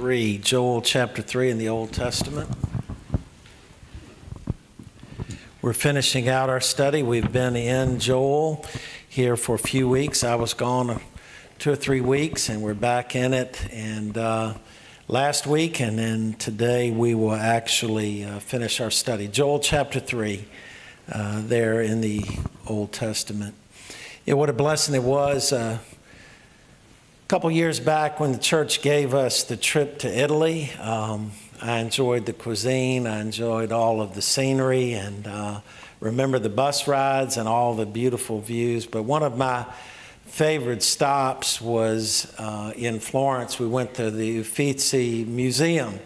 3. Joel chapter 3 in the Old Testament. We're finishing out our study. We've been in Joel here for a few weeks. I was gone two or three weeks, and we're back in it. And uh, last week, and then today, we will actually uh, finish our study. Joel chapter 3, uh, there in the Old Testament. Yeah, what a blessing it was. Couple years back, when the church gave us the trip to Italy, um, I enjoyed the cuisine, I enjoyed all of the scenery, and uh, remember the bus rides and all the beautiful views. But one of my favorite stops was uh, in Florence. We went to the Uffizi Museum,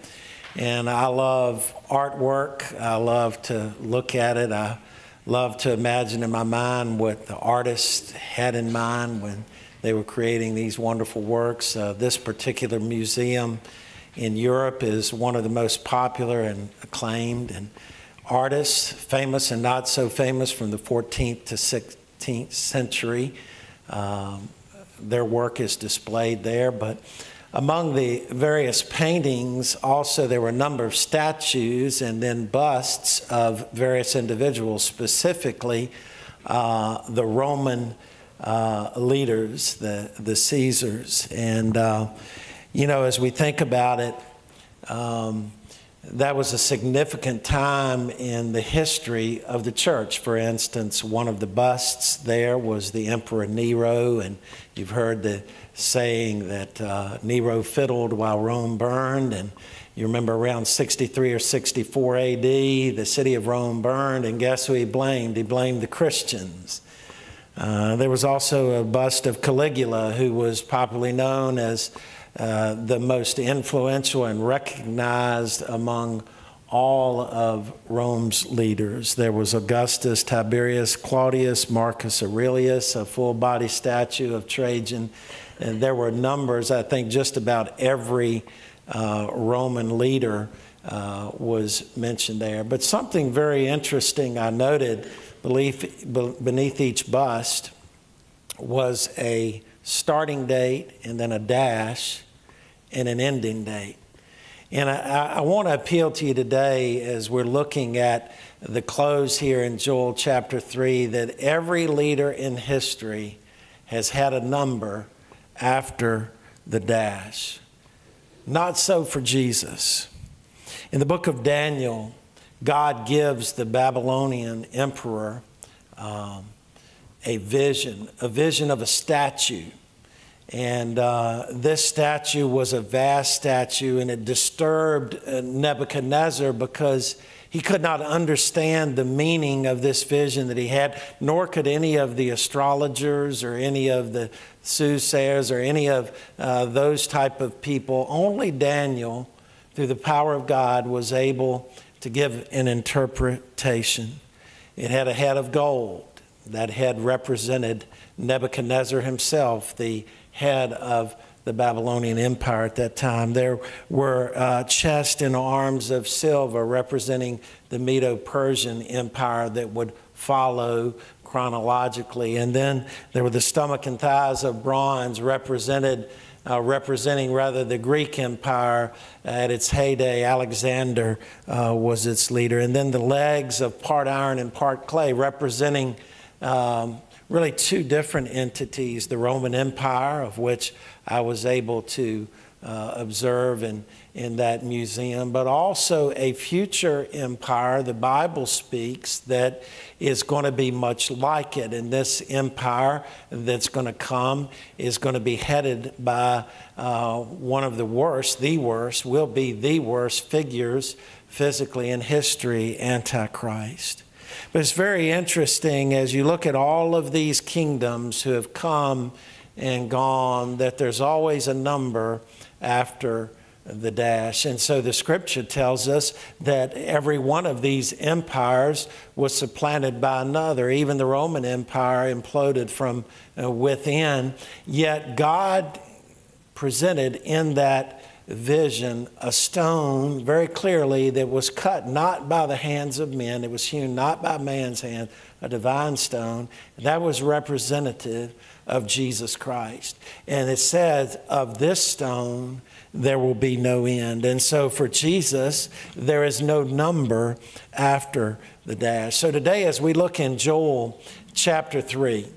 and I love artwork. I love to look at it. I love to imagine in my mind what the artist had in mind when they were creating these wonderful works. Uh, this particular museum in Europe is one of the most popular and acclaimed, and artists, famous and not so famous, from the 14th to 16th century. Um, their work is displayed there, but among the various paintings, also there were a number of statues and then busts of various individuals, specifically uh, the Roman uh, leaders, the, the Caesars. And, uh, you know, as we think about it, um, that was a significant time in the history of the church. For instance, one of the busts there was the Emperor Nero, and you've heard the saying that uh, Nero fiddled while Rome burned. And you remember around 63 or 64 AD, the city of Rome burned, and guess who he blamed? He blamed the Christians. Uh, there was also a bust of Caligula, who was popularly known as uh, the most influential and recognized among all of Rome's leaders. There was Augustus, Tiberius, Claudius, Marcus Aurelius, a full body statue of Trajan, and there were numbers, I think just about every uh, Roman leader uh, was mentioned there. But something very interesting I noted beneath each bust was a starting date and then a dash and an ending date. And I, I want to appeal to you today as we're looking at the close here in Joel chapter 3 that every leader in history has had a number after the dash. Not so for Jesus. In the book of Daniel, God gives the Babylonian emperor um, a vision, a vision of a statue. And uh, this statue was a vast statue, and it disturbed uh, Nebuchadnezzar because he could not understand the meaning of this vision that he had, nor could any of the astrologers or any of the soothsayers or any of uh, those type of people. Only Daniel, through the power of God, was able to give an interpretation. It had a head of gold. That head represented Nebuchadnezzar himself, the head of the Babylonian Empire at that time. There were uh, and arms of silver representing the Medo Persian Empire that would follow chronologically. And then there were the stomach and thighs of bronze represented. Uh, representing rather the Greek Empire at its heyday. Alexander uh, was its leader. And then the legs of part iron and part clay, representing um, really two different entities the Roman Empire, of which I was able to uh, observe in, in that museum, but also a future empire, the Bible speaks, that is going to be much like it. And this empire that's going to come is going to be headed by uh, one of the worst, the worst, will be the worst figures physically in history, Antichrist. But it's very interesting as you look at all of these kingdoms who have come and gone that there's always a number after the dash. And so the scripture tells us that every one of these empires was supplanted by another. Even the Roman Empire imploded from uh, within. Yet God presented in that vision a stone very clearly that was cut not by the hands of men, it was hewn not by man's hand, a divine stone. That was representative of Jesus Christ. And it says, Of this stone, there will be no end. And so for Jesus, there is no number after the dash. So today, as we look in Joel chapter 3,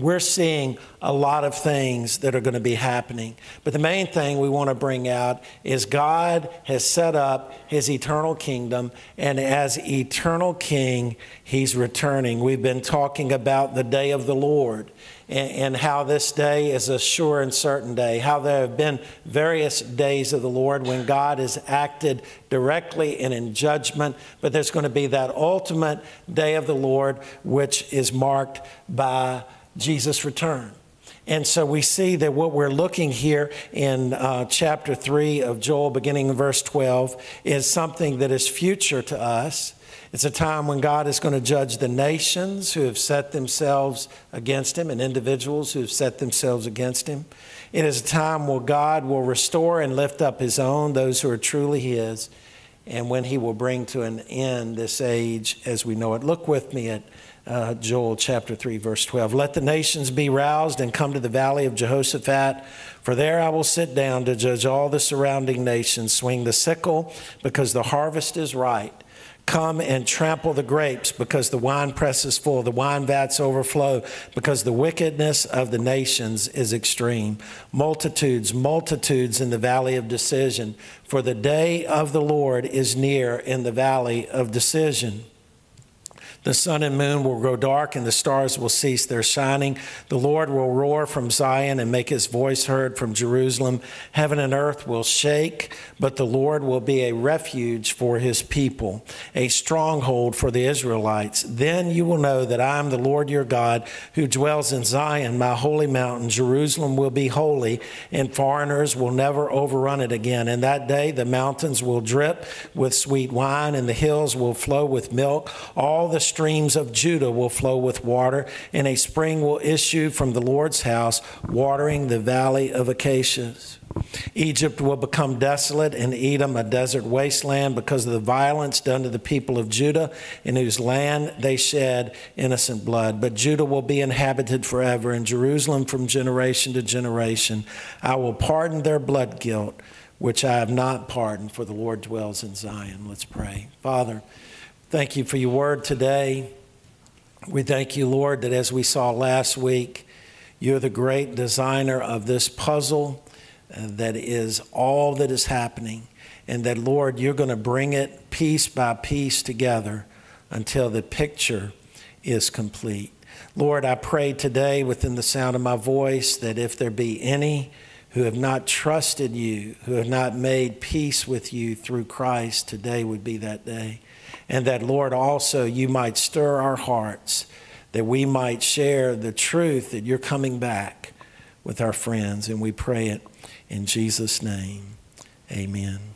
we're seeing a lot of things that are going to be happening. But the main thing we want to bring out is God has set up his eternal kingdom, and as eternal king, he's returning. We've been talking about the day of the Lord and, how this day is a sure and certain day, how there have been various days of the Lord when God has acted directly and in judgment, but there's going to be that ultimate day of the Lord, which is marked by Jesus' return. And so we see that what we're looking here in uh, chapter 3 of Joel, beginning in verse 12, is something that is future to us. It's a time when God is going to judge the nations who have set themselves against Him and individuals who have set themselves against Him. It is a time where God will restore and lift up His own, those who are truly His, and when He will bring to an end this age as we know it. Look with me at uh, Joel chapter 3, verse 12. Let the nations be roused and come to the valley of Jehoshaphat, for there I will sit down to judge all the surrounding nations. Swing the sickle, because the harvest is right. Come and trample the grapes, because the winepress is full, the wine vats overflow, because the wickedness of the nations is extreme. Multitudes, multitudes in the valley of decision, for the day of the Lord is near in the valley of decision. The sun and moon will grow dark, and the stars will cease their shining. The Lord will roar from Zion and make his voice heard from Jerusalem. Heaven and earth will shake, but the Lord will be a refuge for his people, a stronghold for the Israelites. Then you will know that I am the Lord your God who dwells in Zion, my holy mountain. Jerusalem will be holy, and foreigners will never overrun it again. In that day, the mountains will drip with sweet wine, and the hills will flow with milk. All the streams of Judah will flow with water, and a spring will issue from the Lord's house, watering the valley of acacias. Egypt will become desolate, and Edom a desert wasteland because of the violence done to the people of Judah, in whose land they shed innocent blood. But Judah will be inhabited forever, and Jerusalem from generation to generation. I will pardon their blood guilt, which I have not pardoned, for the Lord dwells in Zion. Let's pray. Father, Thank you for your word today. We thank you, Lord, that as we saw last week, you're the great designer of this puzzle uh, that is all that is happening. And that, Lord, you're going to bring it piece by piece together until the picture is complete. Lord, I pray today within the sound of my voice that if there be any who have not trusted you, who have not made peace with you through Christ, today would be that day and that, Lord, also you might stir our hearts, that we might share the truth that you're coming back with our friends. And we pray it in Jesus' name. Amen.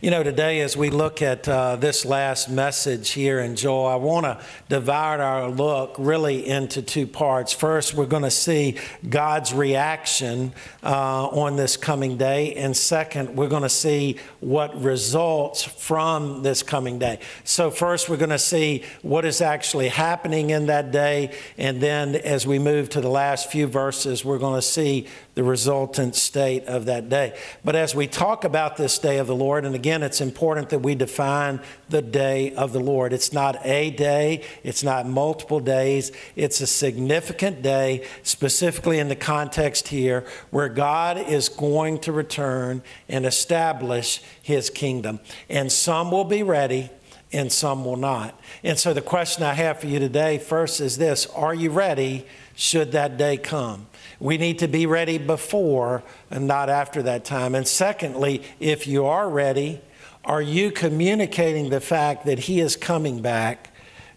You know, today as we look at uh, this last message here in Joel, I want to divide our look really into two parts. First, we're going to see God's reaction uh, on this coming day. And second, we're going to see what results from this coming day. So, first, we're going to see what is actually happening in that day. And then, as we move to the last few verses, we're going to see the resultant state of that day. But as we talk about this day of the Lord, and again, it's important that we define the day of the Lord. It's not a day, it's not multiple days, it's a significant day, specifically in the context here, where God is going to return and establish his kingdom. And some will be ready and some will not. And so the question I have for you today first is this Are you ready should that day come? We need to be ready before and not after that time. And secondly, if you are ready, are you communicating the fact that He is coming back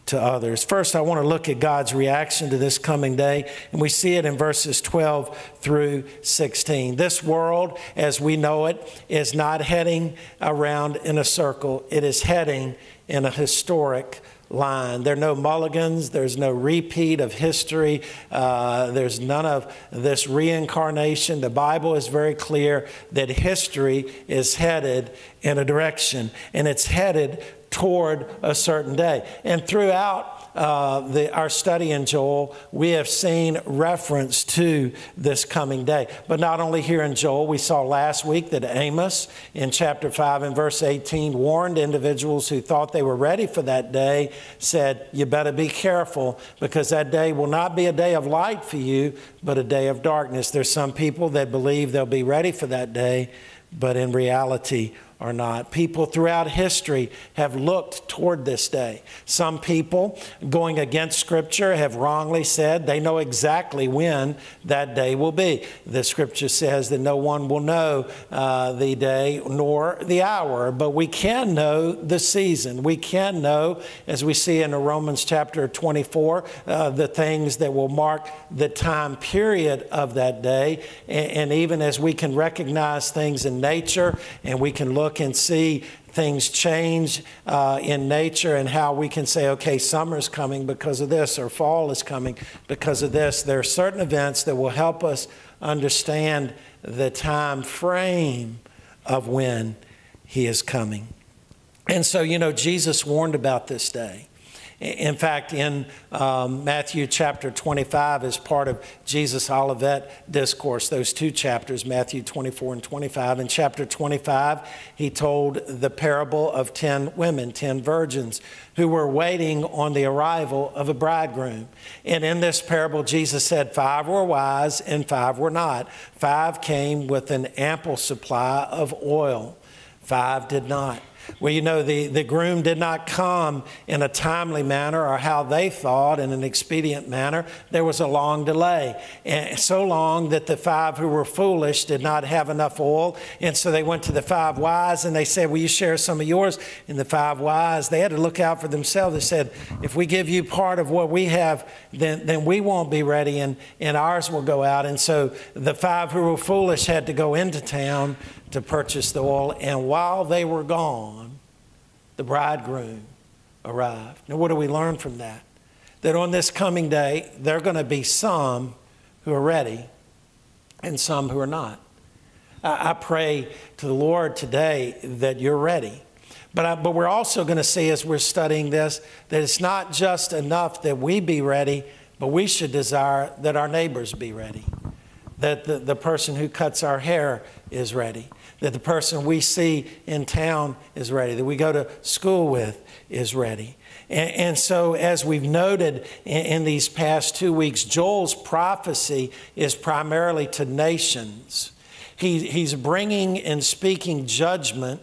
to others? First, I want to look at God's reaction to this coming day, and we see it in verses 12 through 16. This world, as we know it, is not heading around in a circle, it is heading in a historic line. There are no mulligans, there's no repeat of history, uh, there's none of this reincarnation. The Bible is very clear that history is headed in a direction, and it's headed toward a certain day. And throughout uh, the, our study in Joel, we have seen reference to this coming day. But not only here in Joel, we saw last week that Amos in chapter 5 and verse 18 warned individuals who thought they were ready for that day, said, You better be careful because that day will not be a day of light for you, but a day of darkness. There's some people that believe they'll be ready for that day, but in reality, or not. People throughout history have looked toward this day. Some people, going against Scripture, have wrongly said they know exactly when that day will be. The Scripture says that no one will know uh, the day nor the hour, but we can know the season. We can know, as we see in Romans chapter 24, uh, the things that will mark the time period of that day. And, and even as we can recognize things in nature and we can look look and see things change uh, in nature and how we can say, okay, summer's coming because of this, or fall is coming because of this. There are certain events that will help us understand the time frame of when he is coming. And so, you know, Jesus warned about this day. In fact, in um, Matthew chapter 25, as part of Jesus' Olivet discourse, those two chapters, Matthew 24 and 25, in chapter 25, he told the parable of 10 women, 10 virgins, who were waiting on the arrival of a bridegroom. And in this parable, Jesus said, Five were wise and five were not. Five came with an ample supply of oil, five did not. Well, you know, the, the groom did not come in a timely manner or how they thought in an expedient manner. There was a long delay, and so long that the five who were foolish did not have enough oil. And so they went to the five wise and they said, Will you share some of yours? And the five wise, they had to look out for themselves. They said, If we give you part of what we have, then, then we won't be ready and, and ours will go out. And so the five who were foolish had to go into town to purchase the oil. And while they were gone, the bridegroom arrived. Now, what do we learn from that? That on this coming day, there are going to be some who are ready and some who are not. I, I pray to the Lord today that you're ready. But, I, but we're also going to see as we're studying this that it's not just enough that we be ready, but we should desire that our neighbors be ready, that the, the person who cuts our hair is ready, that the person we see in town is ready, that we go to school with is ready. And, and so, as we've noted in, in these past two weeks, Joel's prophecy is primarily to nations. He, he's bringing and speaking judgment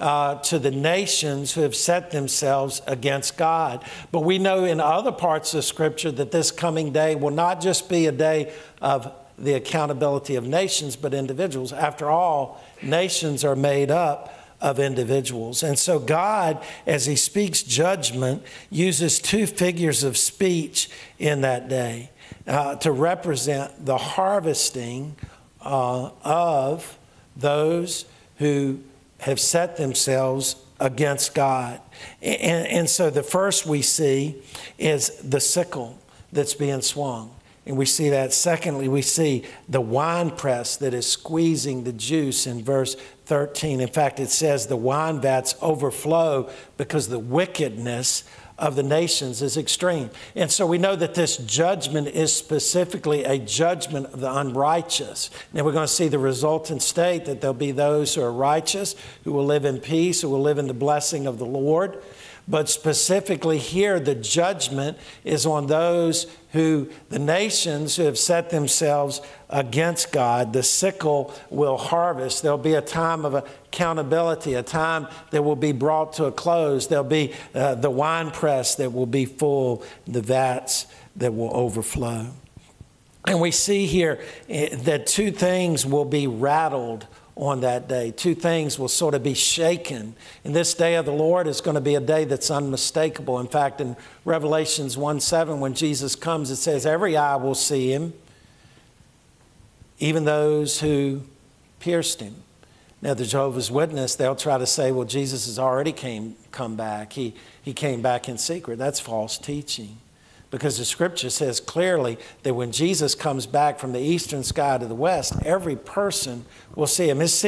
uh, to the nations who have set themselves against God. But we know in other parts of Scripture that this coming day will not just be a day of the accountability of nations, but individuals. After all, nations are made up of individuals. And so, God, as He speaks judgment, uses two figures of speech in that day uh, to represent the harvesting uh, of those who have set themselves against God. And, and so, the first we see is the sickle that's being swung. And we see that. Secondly, we see the wine press that is squeezing the juice in verse 13. In fact, it says the wine vats overflow because the wickedness of the nations is extreme. And so we know that this judgment is specifically a judgment of the unrighteous. Now we're going to see the resultant state that there'll be those who are righteous, who will live in peace, who will live in the blessing of the Lord. But specifically here, the judgment is on those who, the nations who have set themselves against God. The sickle will harvest. There'll be a time of accountability, a time that will be brought to a close. There'll be uh, the wine press that will be full, the vats that will overflow. And we see here eh, that two things will be rattled on that day. Two things will sort of be shaken. And this day of the Lord is going to be a day that's unmistakable. In fact, in Revelations 1 7, when Jesus comes, it says, Every eye will see him, even those who pierced him. Now, the Jehovah's Witness, they'll try to say, well, Jesus has already came, come back. He, he came back in secret. That's false teaching. Because the scripture says clearly that when Jesus comes back from the eastern sky to the west, every person will see him. His,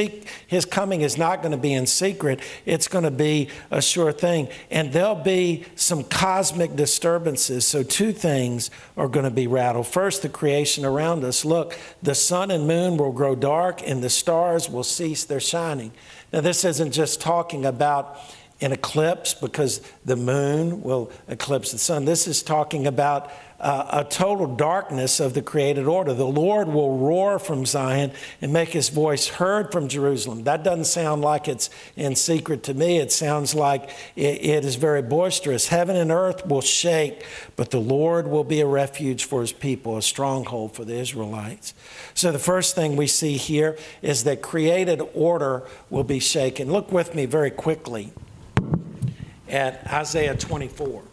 his coming is not going to be in secret, it's going to be a sure thing. And there'll be some cosmic disturbances. So, two things are going to be rattled. First, the creation around us. Look, the sun and moon will grow dark, and the stars will cease their shining. Now, this isn't just talking about an eclipse because the moon will eclipse the sun. This is talking about uh, a total darkness of the created order. The Lord will roar from Zion and make his voice heard from Jerusalem. That doesn't sound like it's in secret to me. It sounds like it, it is very boisterous. Heaven and earth will shake, but the Lord will be a refuge for his people, a stronghold for the Israelites. So the first thing we see here is that created order will be shaken. Look with me very quickly at Isaiah 24.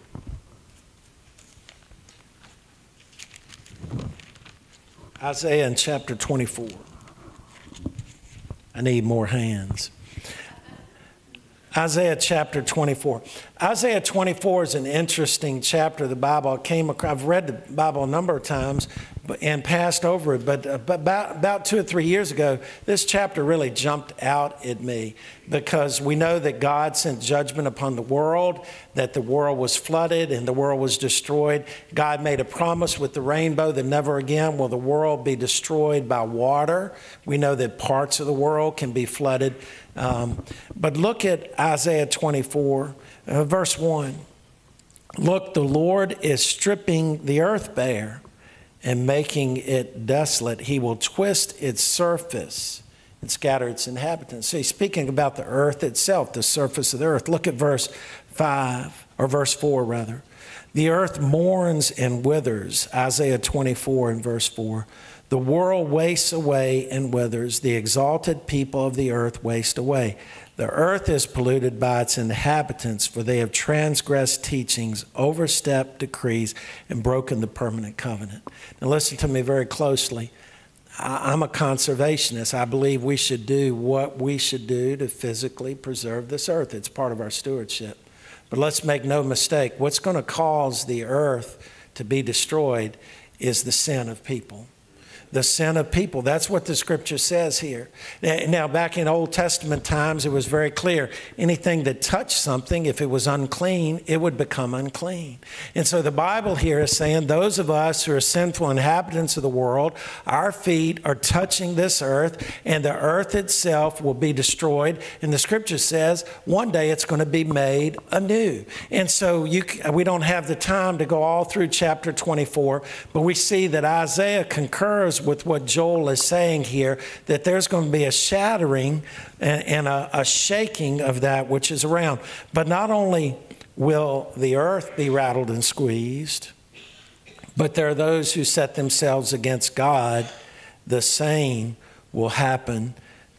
Isaiah in chapter 24. I need more hands. Isaiah chapter 24. Isaiah 24 is an interesting chapter of the Bible. I came across, I've read the Bible a number of times, and passed over it. But, uh, about, about two or three years ago, this chapter really jumped out at me because we know that God sent judgment upon the world, that the world was flooded and the world was destroyed. God made a promise with the rainbow that never again will the world be destroyed by water. We know that parts of the world can be flooded. Um, but look at Isaiah 24, uh, verse 1. Look, the Lord is stripping the earth bare and making it desolate. He will twist its surface and scatter its inhabitants. So he's speaking about the earth itself, the surface of the earth. Look at verse 5, or verse 4 rather. The earth mourns and withers, Isaiah 24 and verse 4. The world wastes away and withers. The exalted people of the earth waste away. The earth is polluted by its inhabitants, for they have transgressed teachings, overstepped decrees, and broken the permanent covenant. Now, listen to me very closely. I'm a conservationist. I believe we should do what we should do to physically preserve this earth. It's part of our stewardship. But let's make no mistake what's going to cause the earth to be destroyed is the sin of people the sin of people. That's what the scripture says here. Now, back in Old Testament times, it was very clear anything that touched something, if it was unclean, it would become unclean. And so the Bible here is saying those of us who are sinful inhabitants of the world, our feet are touching this earth, and the earth itself will be destroyed. And the scripture says one day it's going to be made anew. And so you, we don't have the time to go all through chapter 24, but we see that Isaiah concurs with what Joel is saying here that there's going to be a shattering and, and a, a shaking of that which is around. But not only will the earth be rattled and squeezed, but there are those who set themselves against God. The same will happen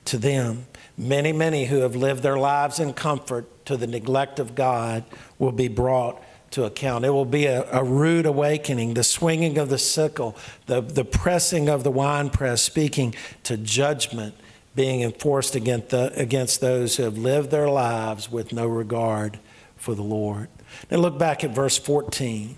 to them. Many, many who have lived their lives in comfort to the neglect of God will be brought to account. It will be a, a, rude awakening, the swinging of the sickle, the, the pressing of the winepress, speaking to judgment being enforced against, the, against those who have lived their lives with no regard for the Lord. Now look back at verse 14.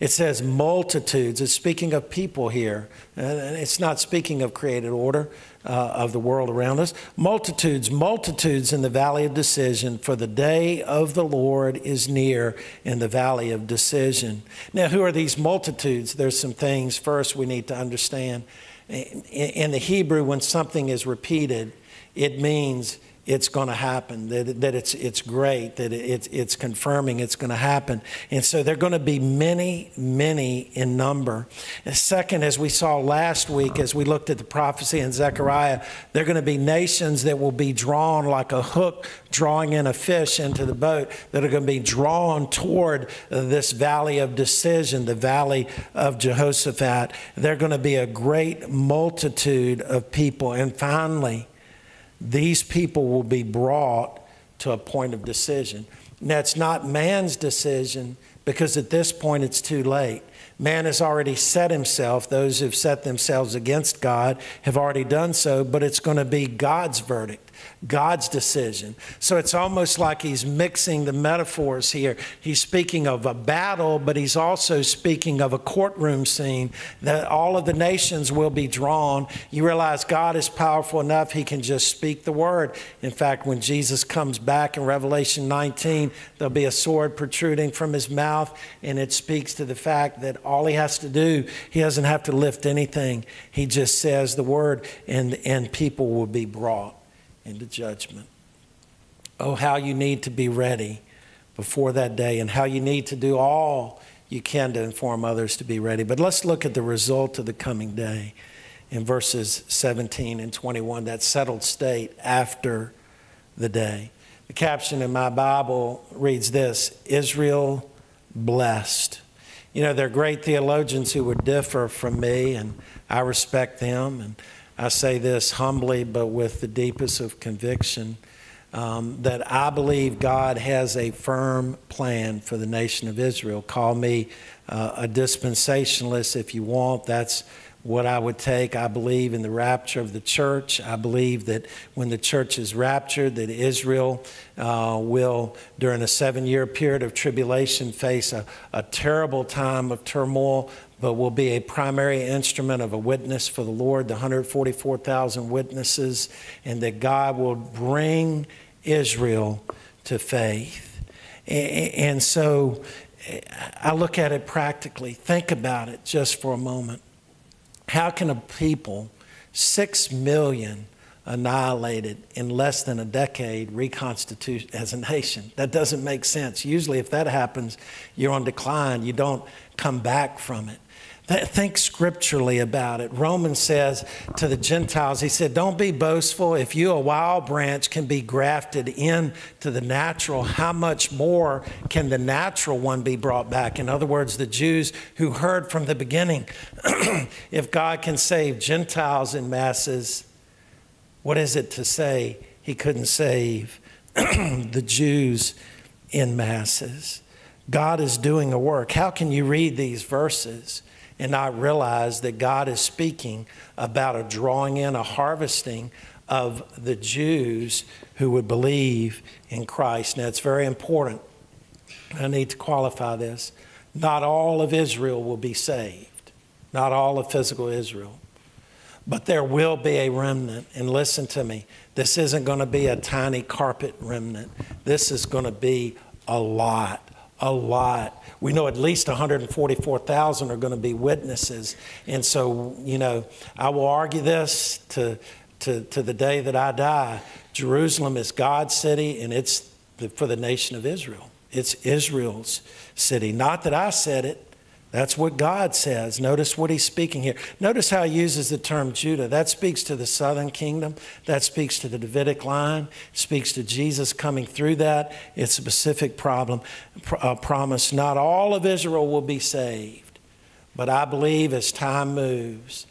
It says multitudes. It's speaking of people here. And it's not speaking of created order uh, of the world around us. Multitudes, multitudes in the valley of decision, for the day of the Lord is near in the valley of decision. Now, who are these multitudes? There's some things first we need to understand. In the Hebrew, when something is repeated, it means it's going to happen, that, that it's, it's great, that it's, it's confirming it's going to happen. And so they're going to be many, many in number. And second, as we saw last week, as we looked at the prophecy in Zechariah, they're going to be nations that will be drawn like a hook drawing in a fish into the boat, that are going to be drawn toward this valley of decision, the valley of Jehoshaphat. They're going to be a great multitude of people. And finally, these people will be brought to a point of decision. It's not man's decision because at this point it's too late. Man has already set himself, those who've set themselves against God have already done so, but it's going to be God's verdict. God's decision. So it's almost like he's mixing the metaphors here. He's speaking of a battle, but he's also speaking of a courtroom scene that all of the nations will be drawn. You realize God is powerful enough, he can just speak the word. In fact, when Jesus comes back in Revelation 19, there'll be a sword protruding from his mouth, and it speaks to the fact that all he has to do, he doesn't have to lift anything. He just says the word, and, and people will be brought into judgment. Oh, how you need to be ready before that day and how you need to do all you can to inform others to be ready. But let's look at the result of the coming day in verses 17 and 21, that settled state after the day. The caption in my Bible reads this Israel blessed. You know, there are great theologians who would differ from me, and I respect them. And I say this humbly, but with the deepest of conviction, um, that I believe God has a firm plan for the nation of Israel. Call me uh, a dispensationalist if you want. That's what I would take. I believe in the rapture of the church. I believe that when the church is raptured, that Israel uh, will, during a seven-year period of tribulation, face a, a terrible time of turmoil, but will be a primary instrument of a witness for the Lord, the 144,000 witnesses, and that God will bring Israel to faith. And so I look at it practically. Think about it just for a moment. How can a people, six million, annihilated in less than a decade, reconstitute as a nation? That doesn't make sense. Usually, if that happens, you're on decline. You don't come back from it. Think scripturally about it. Romans says to the Gentiles, he said, Don't be boastful. If you, a wild branch, can be grafted into the natural, how much more can the natural one be brought back? In other words, the Jews who heard from the beginning, if God can save Gentiles in masses, what is it to say he couldn't save the Jews in masses? God is doing a work. How can you read these verses? And I realize that God is speaking about a drawing in, a harvesting of the Jews who would believe in Christ. Now, it's very important. I need to qualify this. Not all of Israel will be saved, not all of physical Israel. But there will be a remnant. And listen to me this isn't going to be a tiny carpet remnant, this is going to be a lot, a lot we know at least 144,000 are going to be witnesses. And so, you know, I will argue this to, to, to the day that I die. Jerusalem is God's city, and it's the, for the nation of Israel. It's Israel's city. Not that I said it, that's what God says. Notice what he's speaking here. Notice how he uses the term Judah. That speaks to the southern kingdom. That speaks to the Davidic line. It speaks to Jesus coming through that. It's a specific problem, uh, promise. Not all of Israel will be saved, but I believe as time moves,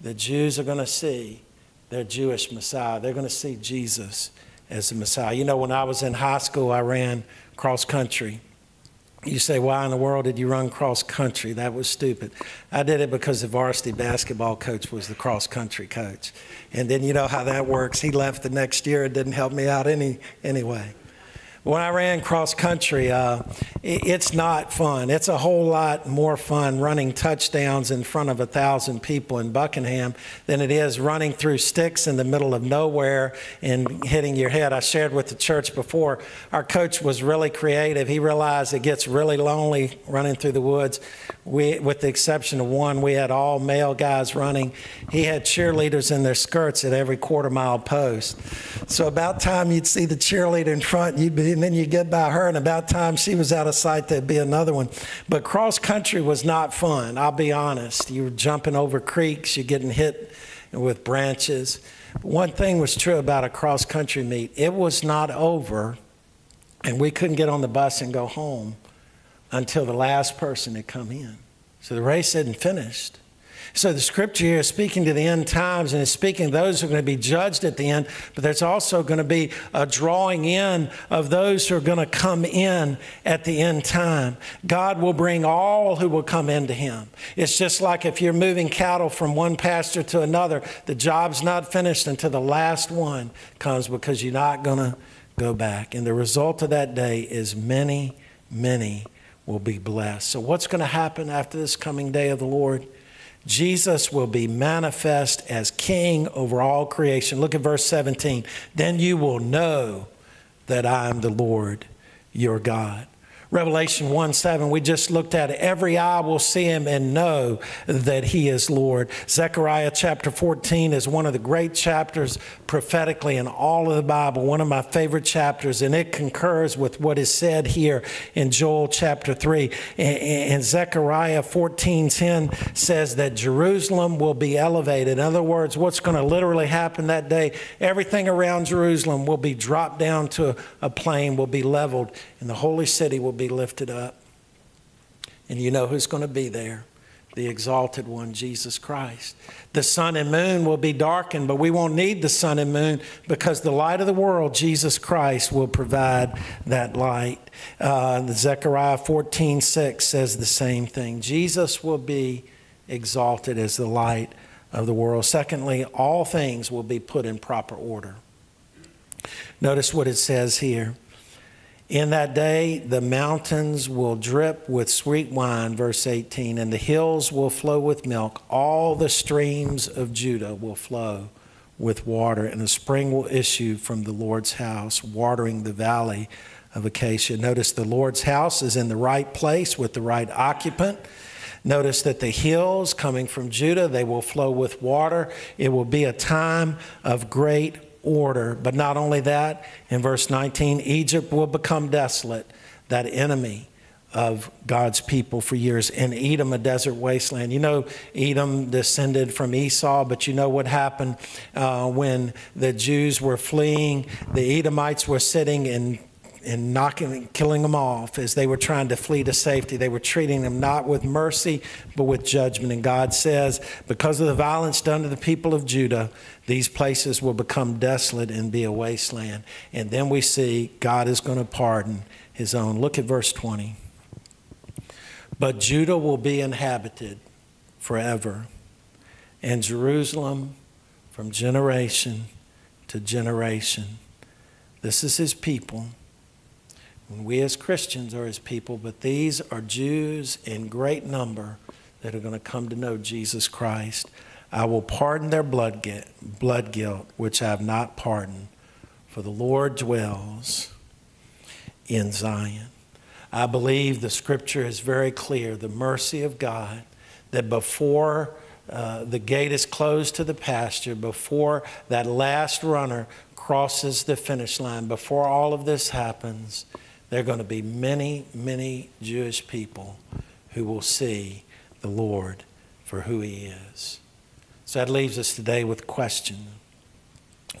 the Jews are going to see their Jewish Messiah. They're going to see Jesus as the Messiah. You know, when I was in high school, I ran cross country. You say, why in the world did you run cross country? That was stupid. I did it because the varsity basketball coach was the cross country coach. And then you know how that works. He left the next year and didn't help me out any, anyway. When I ran cross country, uh, it's not fun. It's a whole lot more fun running touchdowns in front of a thousand people in Buckingham than it is running through sticks in the middle of nowhere and hitting your head. I shared with the church before, our coach was really creative. He realized it gets really lonely running through the woods. We, with the exception of one, we had all male guys running. He had cheerleaders in their skirts at every quarter mile post. So about time you'd see the cheerleader in front, you'd be and then you get by her, and about time she was out of sight, there'd be another one. But cross country was not fun, I'll be honest. You were jumping over creeks, you're getting hit with branches. One thing was true about a cross country meet it was not over, and we couldn't get on the bus and go home until the last person had come in. So the race hadn't finished. So the scripture here is speaking to the end times and it's speaking those who are going to be judged at the end, but there's also going to be a drawing in of those who are going to come in at the end time. God will bring all who will come into him. It's just like if you're moving cattle from one pasture to another, the job's not finished until the last one comes because you're not going to go back. And the result of that day is many, many will be blessed. So what's going to happen after this coming day of the Lord? Jesus will be manifest as king over all creation. Look at verse 17. Then you will know that I am the Lord your God. Revelation 1 7, we just looked at it. Every eye will see him and know that he is Lord. Zechariah chapter 14 is one of the great chapters prophetically in all of the Bible, one of my favorite chapters, and it concurs with what is said here in Joel chapter 3. And Zechariah 14 10 says that Jerusalem will be elevated. In other words, what's going to literally happen that day? Everything around Jerusalem will be dropped down to a plain, will be leveled, and the holy city will be be lifted up. And you know who's going to be there? The exalted one, Jesus Christ. The sun and moon will be darkened, but we won't need the sun and moon because the light of the world, Jesus Christ, will provide that light. Uh, Zechariah 14 6 says the same thing. Jesus will be exalted as the light of the world. Secondly, all things will be put in proper order. Notice what it says here. In that day, the mountains will drip with sweet wine, verse 18, and the hills will flow with milk. All the streams of Judah will flow with water, and a spring will issue from the Lord's house, watering the valley of Acacia. Notice the Lord's house is in the right place with the right occupant. Notice that the hills coming from Judah, they will flow with water. It will be a time of great order. But not only that, in verse 19, Egypt will become desolate, that enemy of God's people for years, and Edom a desert wasteland. You know, Edom descended from Esau, but you know what happened uh, when the Jews were fleeing? The Edomites were sitting in and knocking and killing them off as they were trying to flee to safety. They were treating them not with mercy, but with judgment. And God says, because of the violence done to the people of Judah, these places will become desolate and be a wasteland. And then we see God is going to pardon his own. Look at verse 20. But Judah will be inhabited forever, and Jerusalem from generation to generation. This is his people and we as Christians are his people, but these are Jews in great number that are going to come to know Jesus Christ. I will pardon their blood guilt, blood guilt, which I have not pardoned, for the Lord dwells in Zion. I believe the scripture is very clear the mercy of God that before uh, the gate is closed to the pasture, before that last runner crosses the finish line, before all of this happens, there are going to be many, many Jewish people who will see the Lord for who he is. So that leaves us today with a question.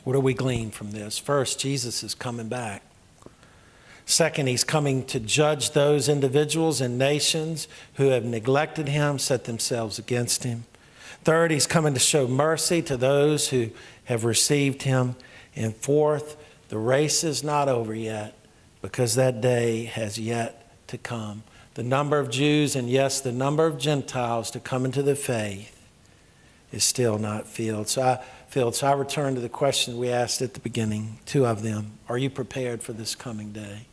What do we glean from this? First, Jesus is coming back. Second, he's coming to judge those individuals and nations who have neglected him, set themselves against him. Third, he's coming to show mercy to those who have received him. And fourth, the race is not over yet because that day has yet to come. The number of Jews and, yes, the number of Gentiles to come into the faith is still not filled. So I, filled. So I return to the question we asked at the beginning, two of them. Are you prepared for this coming day?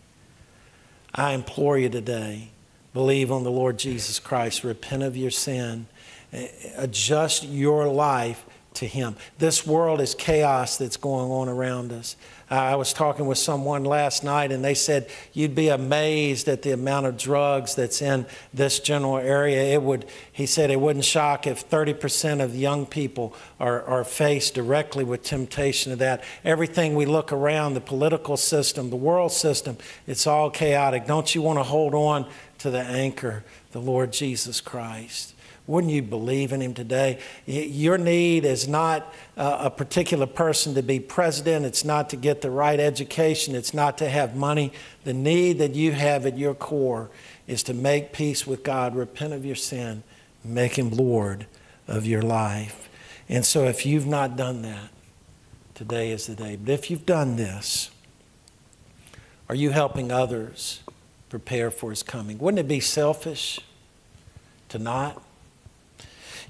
I implore you today, believe on the Lord Jesus Christ, repent of your sin, eh, adjust your life to Him. This world is chaos that's going on around us. I was talking with someone last night, and they said you'd be amazed at the amount of drugs that's in this general area. It would, he said, it wouldn't shock if 30% of young people are, are faced directly with temptation of that. Everything we look around, the political system, the world system, it's all chaotic. Don't you want to hold on to the anchor, the Lord Jesus Christ? Wouldn't you believe in him today? Your need is not uh, a particular person to be president, it's not to get the right education, it's not to have money. The need that you have at your core is to make peace with God, repent of your sin, make him Lord of your life. And so if you've not done that, today is the day. But if you've done this, are you helping others prepare for his coming? Wouldn't it be selfish to not?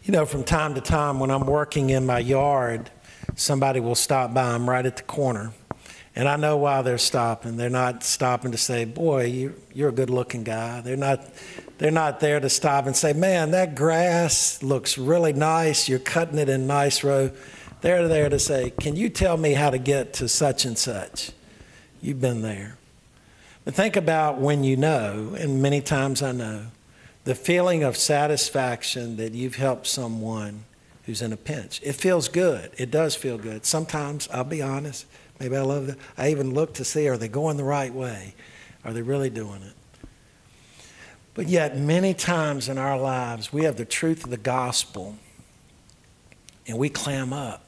You know, from time to time when I'm working in my yard, somebody will stop by. I'm right at the corner. And I know why they're stopping. They're not stopping to say, "Boy, you, you're a good-looking guy." They're not. They're not there to stop and say, "Man, that grass looks really nice. You're cutting it in nice row." They're there to say, "Can you tell me how to get to such and such?" You've been there. But think about when you know, and many times I know, the feeling of satisfaction that you've helped someone who's in a pinch. It feels good. It does feel good. Sometimes, I'll be honest, maybe I love that. I even look to see are they going the right way? Are they really doing it? But yet, many times in our lives, we have the truth of the gospel and we clam up.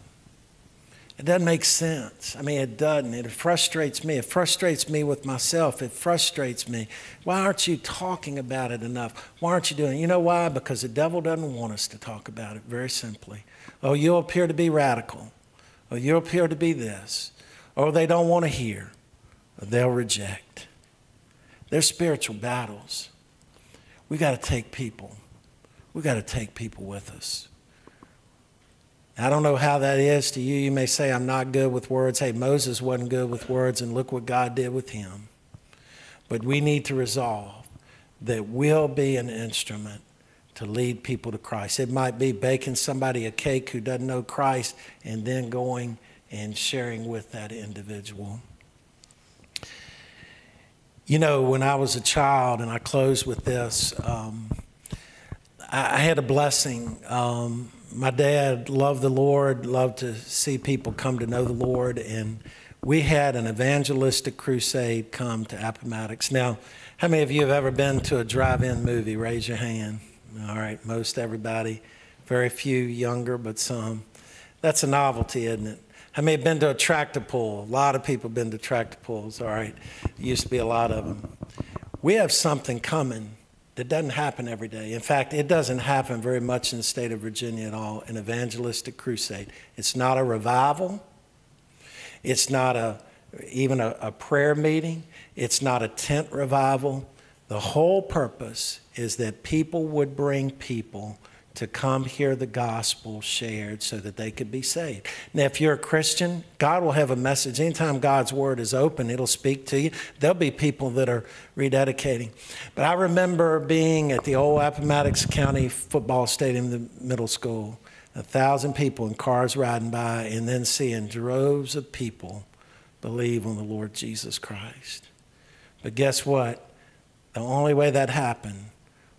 It doesn't make sense. I mean, it doesn't. It frustrates me. It frustrates me with myself. It frustrates me. Why aren't you talking about it enough? Why aren't you doing it? You know why? Because the devil doesn't want us to talk about it, very simply. Oh, you appear to be radical. Oh, you appear to be this. Or oh, they don't want to hear. Or they'll reject. They're spiritual battles. We got to take people. We got to take people with us. I don't know how that is to you. You may say, I'm not good with words. Hey, Moses wasn't good with words, and look what God did with him. But we need to resolve that we'll be an instrument to lead people to Christ. It might be baking somebody a cake who doesn't know Christ and then going and sharing with that individual. You know, when I was a child, and I close with this, um, I, had a blessing. Um, my dad loved the Lord, loved to see people come to know the Lord, and we had an evangelistic crusade come to Appomattox. Now, how many of you have ever been to a drive-in movie? Raise your hand. All right, most everybody. Very few younger, but some. That's a novelty, isn't it? How many have been to a tractor pull? A lot of people have been to tractor pulls. All right, used to be a lot of them. We have something coming that doesn't happen every day. In fact, it doesn't happen very much in the state of Virginia at all, an evangelistic crusade. It's not a revival. It's not a, even a, a prayer meeting. It's not a tent revival. The whole purpose is that people would bring people to come hear the gospel shared so that they could be saved. Now, if you're a Christian, God will have a message. Anytime God's word is open, it'll speak to you. There'll be people that are rededicating. But I remember being at the old Appomattox County football stadium, the middle school, a thousand people in cars riding by, and then seeing droves of people believe on the Lord Jesus Christ. But guess what? The only way that happened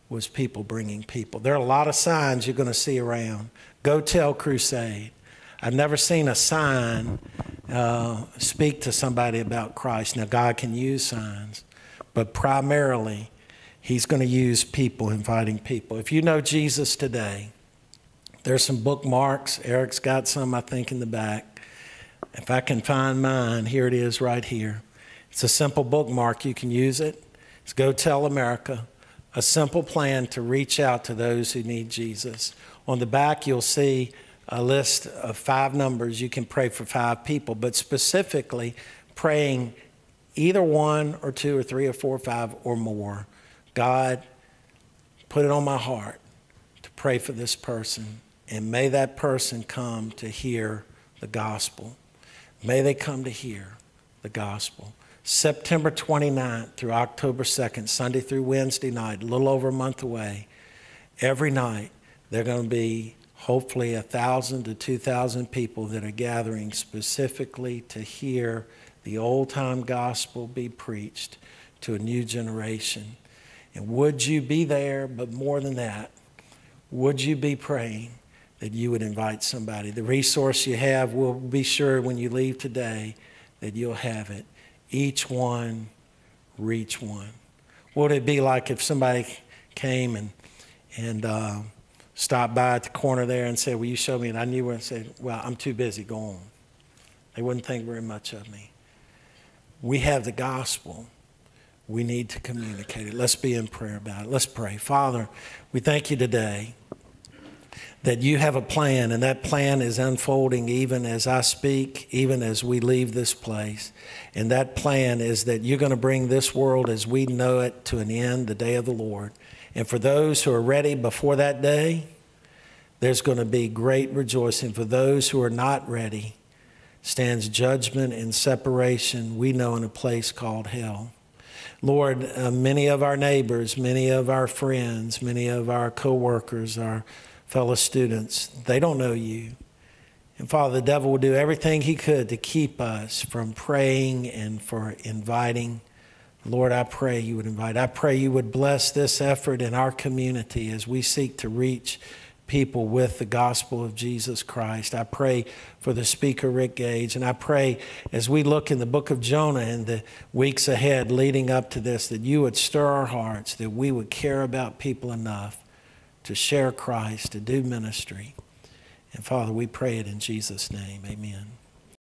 was people bringing people. There are a lot of signs you're going to see around. Go tell crusade. I've never seen a sign uh, speak to somebody about Christ. Now, God can use signs, but primarily, He's going to use people inviting people. If you know Jesus today, there's some bookmarks. Eric's got some, I think, in the back. If I can find mine, here it is right here. It's a simple bookmark. You can use it. It's Go Tell America a simple plan to reach out to those who need Jesus. On the back, you'll see a list of five numbers. You can pray for five people, but specifically praying either one or two or three or four or five or more. God, put it on my heart to pray for this person, and may that person come to hear the gospel. May they come to hear the gospel. September 29th through October 2nd, Sunday through Wednesday night, a little over a month away, every night there are going to be hopefully a thousand to two thousand people that are gathering specifically to hear the old time gospel be preached to a new generation. And would you be there, but more than that, would you be praying that you would invite somebody? The resource you have, we'll be sure when you leave today that you'll have it each one reach one. What would it be like if somebody came and, and uh, stopped by at the corner there and said, Will you show me? And I knew where and said, Well, I'm too busy, go on. They wouldn't think very much of me. We have the gospel. We need to communicate it. Let's be in prayer about it. Let's pray. Father, we thank you today that you have a plan, and that plan is unfolding even as I speak, even as we leave this place. And that plan is that you're going to bring this world as we know it to an end, the day of the Lord. And for those who are ready before that day, there's going to be great rejoicing. For those who are not ready, stands judgment and separation, we know in a place called hell. Lord, uh, many of our neighbors, many of our friends, many of our coworkers, our fellow students, they don't know you. And Father, the devil will do everything he could to keep us from praying and for inviting. Lord, I pray you would invite. I pray you would bless this effort in our community as we seek to reach people with the gospel of Jesus Christ. I pray for the speaker, Rick Gage, and I pray as we look in the book of Jonah in the weeks ahead leading up to this, that you would stir our hearts, that we would care about people enough to share Christ, to do ministry. And Father, we pray it in Jesus' name. Amen.